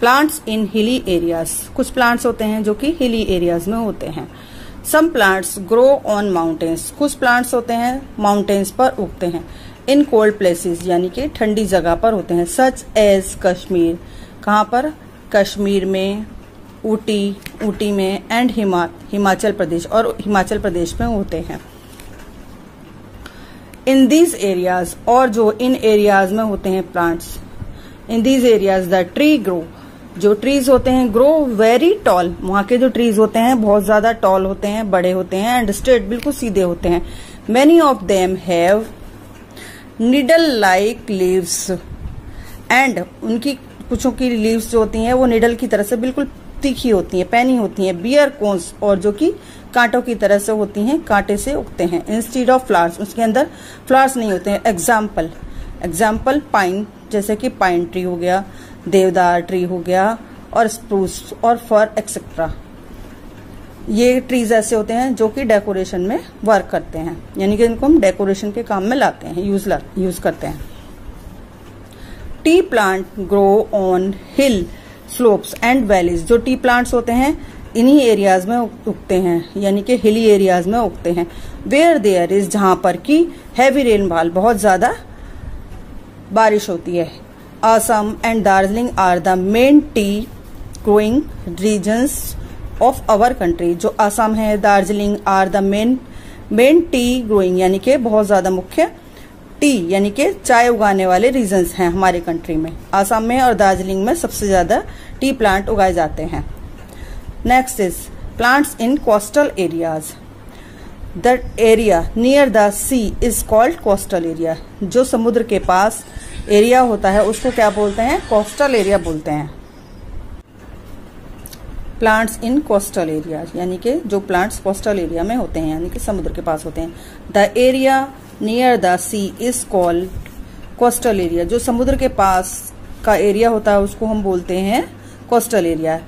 Plants in hilly areas कुछ plants होते हैं जो कि हिली एरियाज़ में होते हैं। Some plants grow on mountains कुछ प्लांट्स होते हैं माउंटेन्स पर उगते हैं। इन कोल्ड प्लेसेस यानी कि ठंडी जगह पर होते हैं सच एज कश्मीर। कहाँ पर? कश्मीर में, ऊटी ऊटी में एंड हिमा, हिमाचल प्रदेश और हिमाचल प्रदेश में होते हैं। इन दीज एरियाज़ और जो इन एरियाज़ में होते हैं plants in these areas the tree grow जो ट्रीज होते हैं ग्रो वेरी टॉल वहाँ के जो ट्रीज होते हैं, बहुत ज़्यादा टॉल होते हैं, बड़े होते हैं एंड स्ट्रेट बिल्कुल सीधे होते हैं. Many of them have needle like leaves and उनकी कुछों की लीव्स जो होती हैं, वो निडल की तरह से बिल्कुल तीखी होती हैं, पैनी होती हैं. बियर कोन्स और जो कि कांटों की तरह से होती हैं, कांटे से उगते हैं. इंस्टीड ऑफ़ फ्लावर्स उसके अंदर फ्लावर्स नहीं होते हैं. एग्ज़ाम्पल एग्ज़ाम्पल पाइन जैसे कि पाइन ट्री हो गया देवदार ट्री हो गया और स्प्रूस और फर एक्सेट्रा ये ट्रीज ऐसे होते हैं जो कि डेकोरेशन में वर्क करते हैं. यानी कि इनको हम डेकोरेशन के काम में लाते हैं यूज़ यूज़ करते हैं. Tea plant grow on hill slopes and valleys जो टी प्लांट्स होते हैं, इन्हीं एरियाज़ में उगते हैं. यानी कि हिली एरियाज़ में उगते हैं. वेयर देयर इज़ जहाँ पर की हैवी रेनफॉल बहुत ज़्यादा बारिश होती है. Assam and Darjeeling are the main tea growing regions of our country जो असम है Darjeeling are the main main tea growing यानी कि बहुत ज़्यादा मुख्य टी यानी कि चाय उगाने वाले रीजन्स हैं हमारे कंट्री में। आसाम में और दार्जिलिंग में सबसे ज़्यादा टी प्लांट उगाए जाते हैं। Next is plants in coastal areas the area near the sea is called coastal area जो समुद्र के पास एरिया होता है, उसको क्या बोलते हैं? कोस्टल एरिया बोलते हैं। प्लांट्स इन कोस्टल एरिया, यानी कि जो प्लांट्स कोस्टल एरिया में होते हैं, यानी कि समुद्र के पास होते हैं। The area near the sea is called coastal area. जो समुद्र के पास का एरिया होता है, उसको हम बोलते हैं coastal area.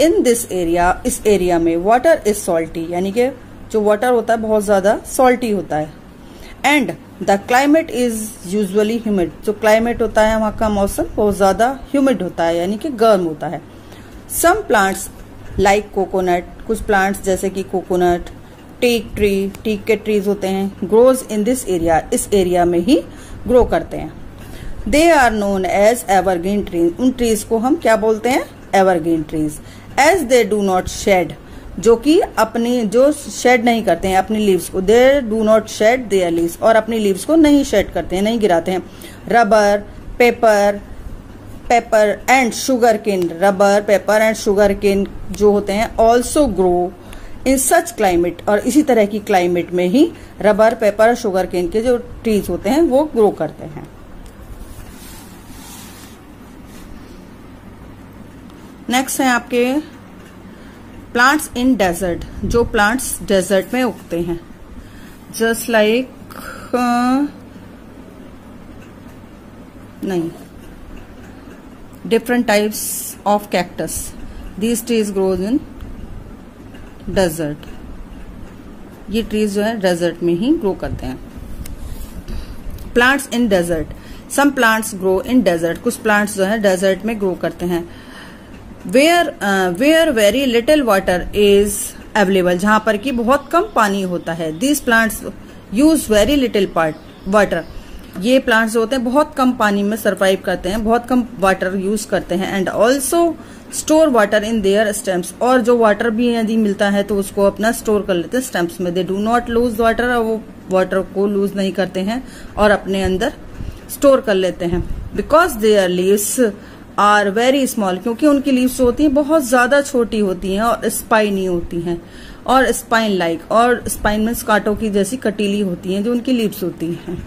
In this area इस एरिया में वाटर इज़ सॉल्टी यानी कि जो वाटर होता है, बहुत ज़्यादा सॉल्टी होता है। And the climate is usually humid जो क्लाइमेट होता है, वहाँ का मौसम बहुत ज़्यादा ह्यूमिड होता है, यानी कि गर्म होता है। सम प्लांट्स लाइक कोकोनट कुछ प्लांट्स जैसे कि कोकोनट टीक ट्री टीक के ट्रीज होते हैं ग्रोज इन दिस एरिया इस एरिया में ही ग्रो करते हैं। They are known as evergreen trees उन ट्रीज को हम क्या बोलते हैं? Evergreen trees as they do not shed जो कि अपनी, जो शेड नहीं करते हैं, अपनी लीव्स को। They do not shed their leaves और अपनी लीव्स को नहीं शेड करते हैं, नहीं गिराते हैं। Rubber pepper pepper and sugar cane rubber pepper and sugar cane जो होते हैं also grow in such climate और इसी तरह की क्लाइमेट में ही रबर पेपर शुगर केन के जो ट्रीज होते हैं, वो ग्रो करते हैं। नेक्स्ट है आपके प्लांट्स इन डेजर्ट जो प्लांट्स डेजर्ट में उगते हैं। जस्ट लाइक like, uh, नहीं। Different types of cactus these trees grows in desert ये ट्रीज जो है डेजर्ट में ही ग्रो करते हैं। Plants in desert some plants grow in desert कुछ प्लांट्स जो है डेजर्ट में ग्रो करते हैं। Where where very little water is available जहाँ पर कि बहुत कम पानी होता है। These plants use very little part water ये प्लांट्स जो होते हैं, बहुत कम पानी में सर्वाइव करते हैं, बहुत कम वाटर यूज़ करते हैं and also store water in their stems और जो वाटर भी यदि मिलता है तो उसको अपना स्टोर कर लेते हैं स्टेम्प्स में। They do not lose water और वो वाटर को लूज नहीं करते हैं, और अपने अंदर स्टोर कर लेते हैं। Because their leaves are very small क्योंकि उनकी लीव्स होती हैं बहुत ज़्यादा छोटी होती हैं और स्पाइनी होती हैं और स्पाइन लाइक और स्पाइन में कांटों की जैसी कटीली होती हैं जो उनकी लीव्स होती हैं।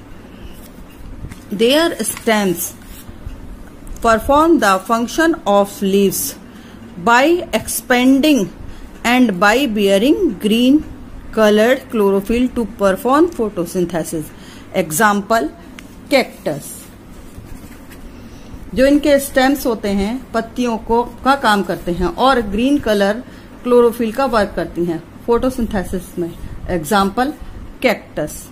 Their stems perform the function of leaves by expanding and by bearing green colored chlorophyll to perform photosynthesis. Example, cactus. जो इनके स्टेम्स होते हैं, पत्तियों को का काम करते हैं और ग्रीन कलर क्लोरोफिल का वर्क करती हैं। फोटोसिंथेसिस में। Example cactus